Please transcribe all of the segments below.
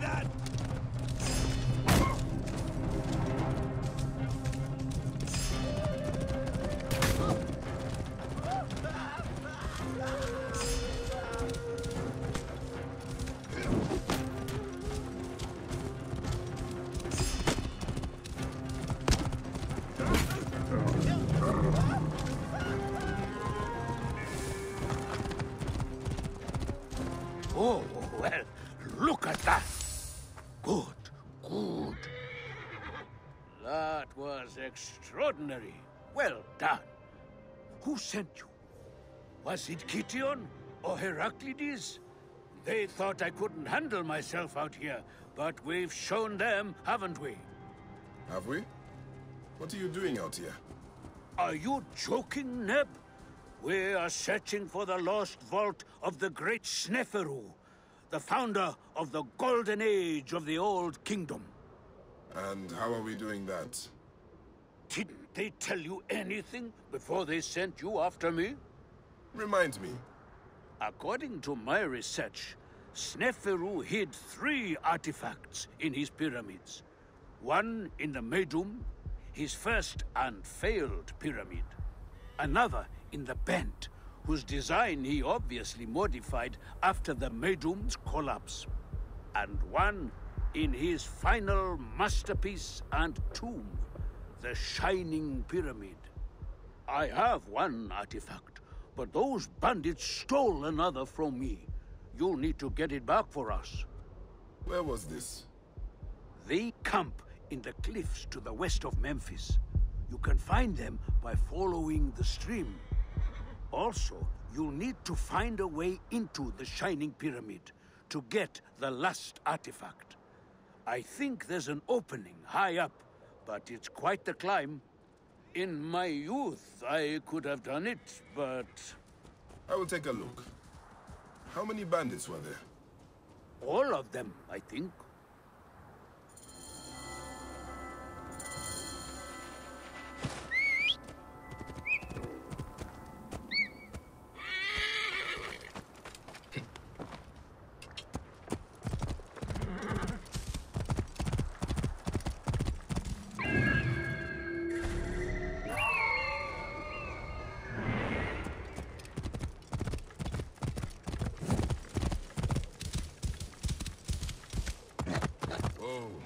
that! Extraordinary. Well done. Who sent you? Was it Kition or Heraclides? They thought I couldn't handle myself out here, but we've shown them, haven't we? Have we? What are you doing out here? Are you joking, Neb? We are searching for the lost vault of the great Sneferu, the founder of the golden age of the Old Kingdom. And how are we doing that? They tell you anything before they sent you after me? Remind me. According to my research, Sneferu hid three artifacts in his pyramids. One in the Medum, his first and failed pyramid. Another in the Bent, whose design he obviously modified after the Medum's collapse. And one in his final masterpiece and tomb, the Shining Pyramid. I have one artifact, but those bandits stole another from me. You'll need to get it back for us. Where was this? They camp in the cliffs to the west of Memphis. You can find them by following the stream. Also, you'll need to find a way into the Shining Pyramid to get the last artifact. I think there's an opening high up, but it's quite the climb. In my youth, I could have done it, but I will take a look. How many bandits were there? all of them, I think. go.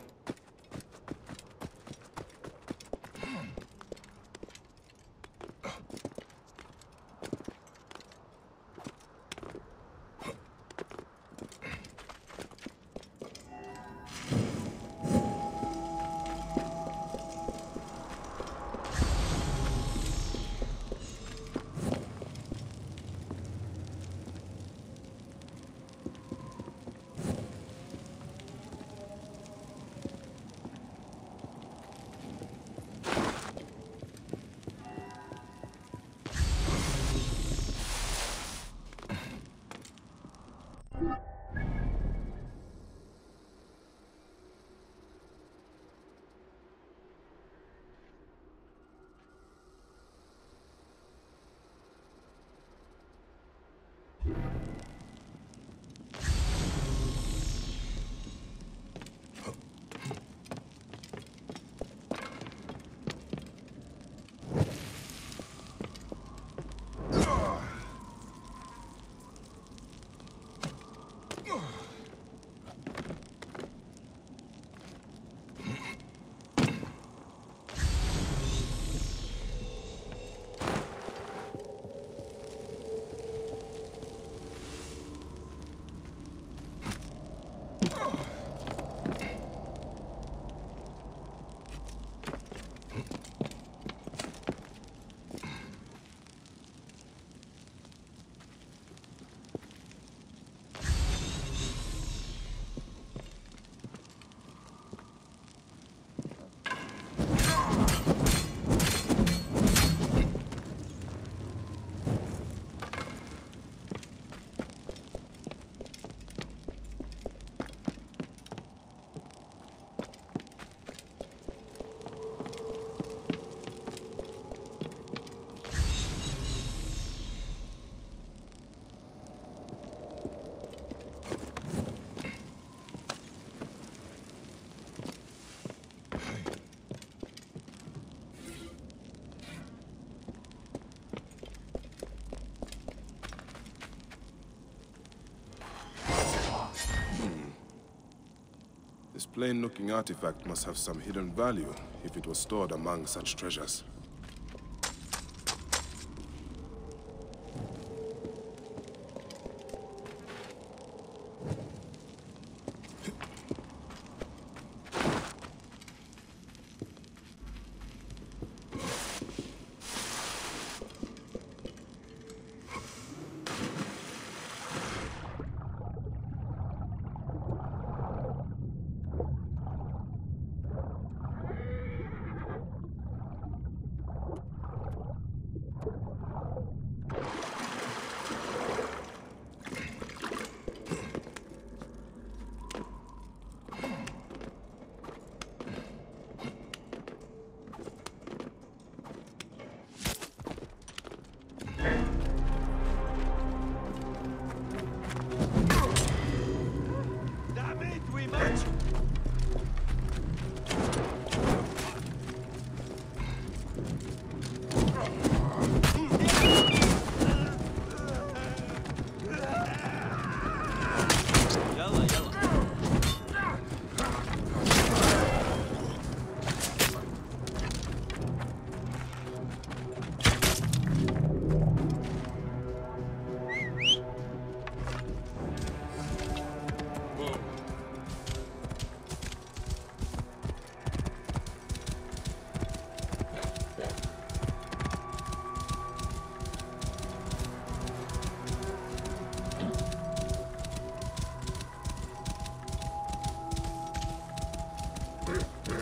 Plain-looking artifact must have some hidden value if it was stored among such treasures. Thank you.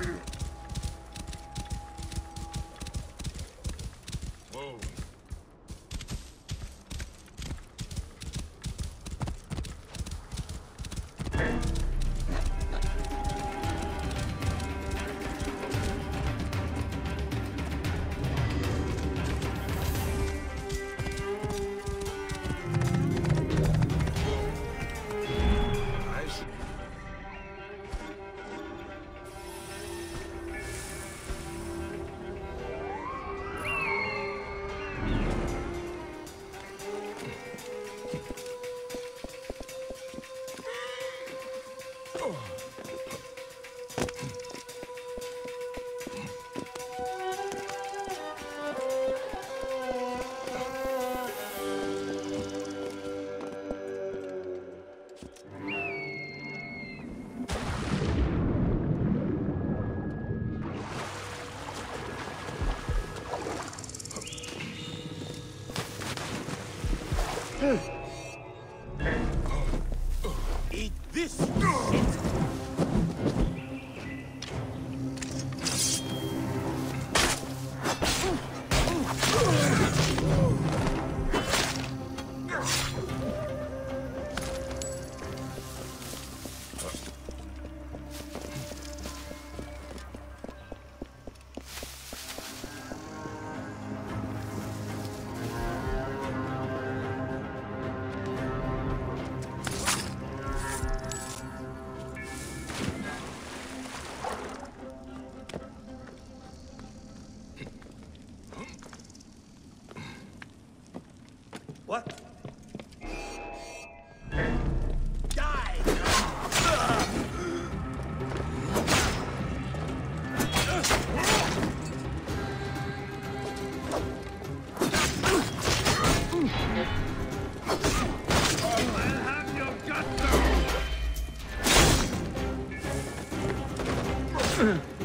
Mm-hmm.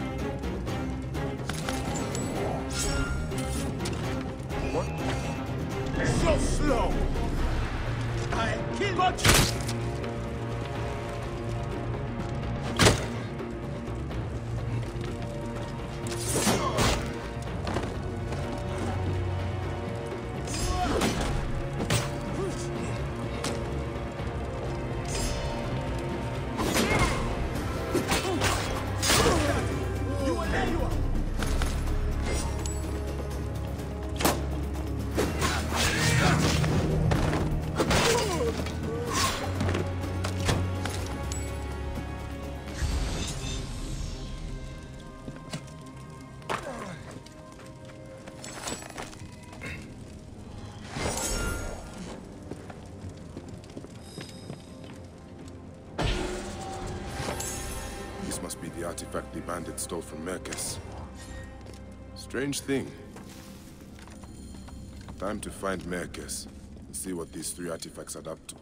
artifact the bandits stole from Merkes. Strange thing. Time to find Merkes and see what these three artifacts are up to.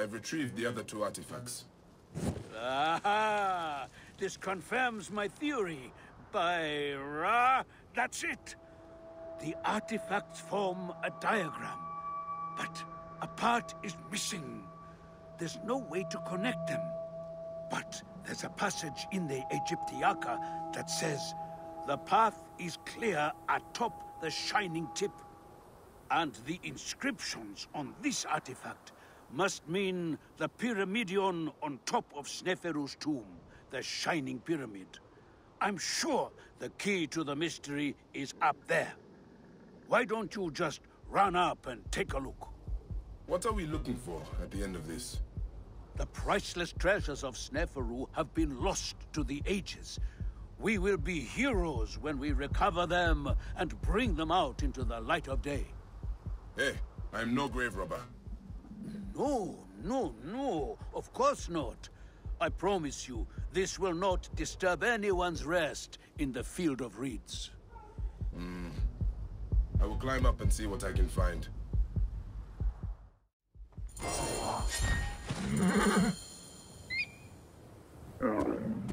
I have retrieved the other two artifacts. Aha! This confirms my theory. By Ra, that's it. The artifacts form a diagram, but a part is missing. There's no way to connect them. But there's a passage in the Egyptiaca that says, the path is clear atop the shining tip. And the inscriptions on this artifact must mean the Pyramidion on top of Sneferu's tomb, the Shining Pyramid. I'm sure the key to the mystery is up there. Why don't you just run up and take a look? What are we looking for at the end of this? The priceless treasures of Sneferu have been lost to the ages. We will be heroes when we recover them and bring them out into the light of day. Hey, I'm no grave robber. No, no, no, of course not. I promise you, this will not disturb anyone's rest in the field of reeds. Hmm. I will climb up and see what I can find. Um,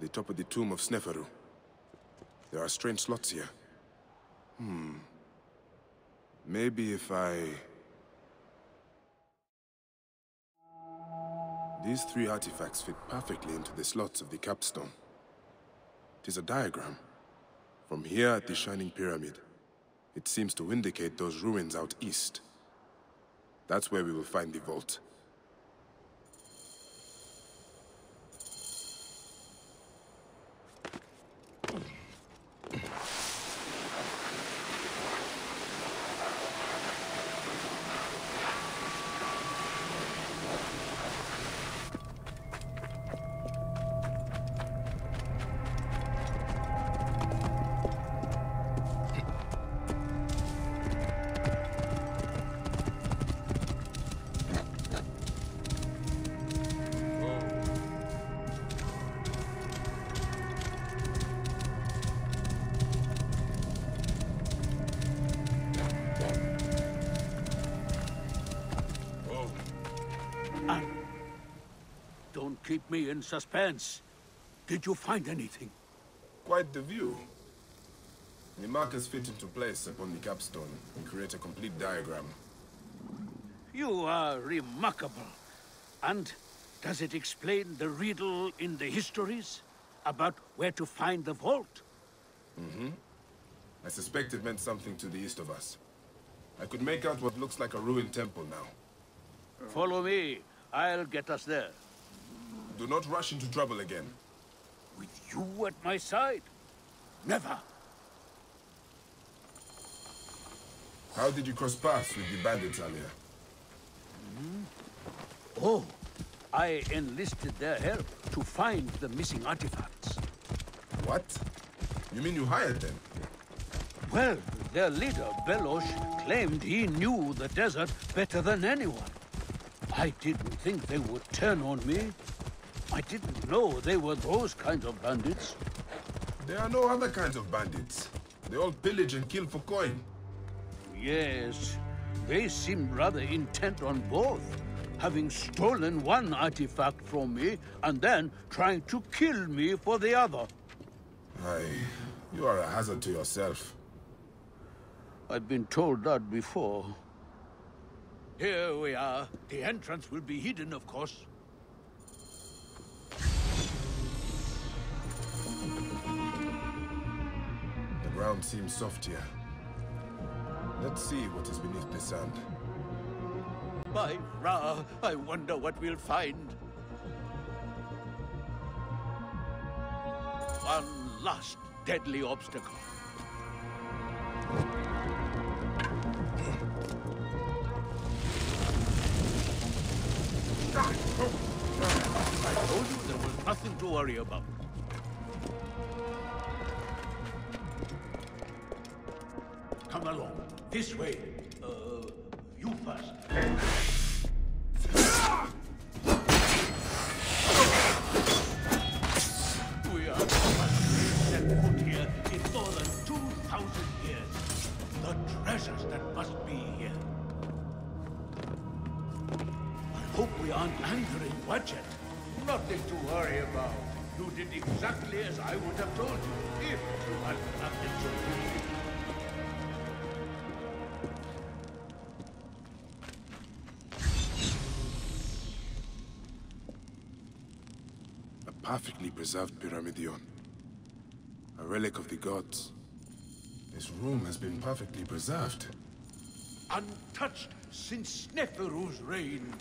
The top of the tomb of Sneferu. There are strange slots here. Hmm. Maybe if I... These three artifacts fit perfectly into the slots of the capstone. It is a diagram. From here at the Shining Pyramid, it seems to indicate those ruins out east. That's where we will find the vault. Keep me in suspense. Did you find anything? Quite the view. The markers fit into place upon the capstone and create a complete diagram. You are remarkable. And does it explain the riddle in the histories about where to find the vault? Mm-hmm. I suspect it meant something to the east of us. I could make out what looks like a ruined temple now. Follow me. I'll get us there. Do not rush into trouble again. With you at my side? Never. How did you cross paths with the bandits earlier? Hmm? Oh, I enlisted their help to find the missing artifacts. What? You mean you hired them? Well, their leader, Belosh, claimed he knew the desert better than anyone. I didn't think they would turn on me. I didn't know they were those kind of bandits. There are no other kinds of bandits. They all pillage and kill for coin. Yes, they seemed rather intent on both, having stolen one artifact from me and then trying to kill me for the other. Aye, you are a hazard to yourself. I've been told that before. Here we are. The entrance will be hidden, of course. Ground seems soft here. Let's see what is beneath the sand. By Ra, I wonder what we'll find. One last deadly obstacle. I told you there was nothing to worry about. Budget. Nothing to worry about. You did exactly as I would have told perfectly preserved Pyramidion. A relic of the gods. This room has been perfectly preserved. untouched since Sneferu's reign.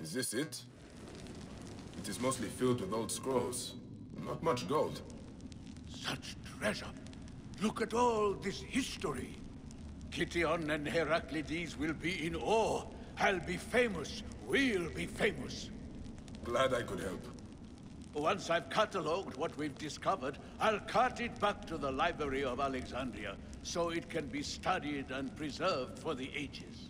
Is this it? Mostly filled with old scrolls. Not much gold. Such treasure. Look at all this history. Kition and Heraclides will be in awe. I'll be famous. We'll be famous. Glad I could help. Once I've catalogued what we've discovered, I'll cart it back to the Library of Alexandria, so it can be studied and preserved for the ages.